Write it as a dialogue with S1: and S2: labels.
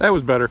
S1: That was better.